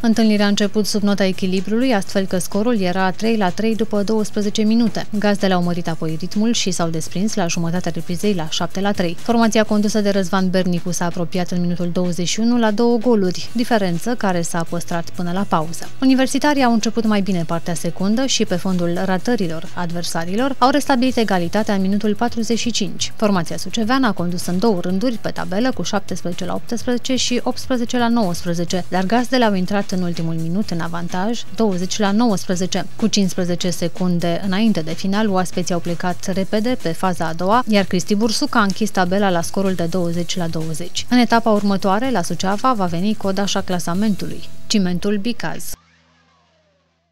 Întâlnirea a început sub nota echilibrului, astfel că scorul era 3 la 3 după 12 minute. Gazdele au mărit apoi ritmul și s-au desprins la jumătatea reprizei la 7 la 3. Formația condusă de Răzvan Bernicu s-a apropiat în minutul 21 la două goluri, diferență care s-a păstrat până la pauză. Universitarii au început mai bine partea secundă și pe fondul ratărilor adversarilor au restabilit egalitatea în minutul 45. Formația suceveană a condus în două rânduri pe tabelă cu 17 la 18 și 18 la 19, dar gazdele au intrat în ultimul minut în avantaj, 20 la 19. Cu 15 secunde înainte de final, oaspeții au plecat repede pe faza a doua, iar Cristi Bursuc a închis tabela la scorul de 20 la 20. În etapa următoare, la Suceava, va veni codașa clasamentului, Cimentul Bicaz.